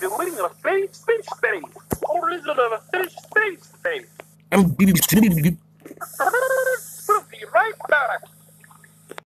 doing a winning space, space, space. is of a fish, space, space. I'm We'll be right back.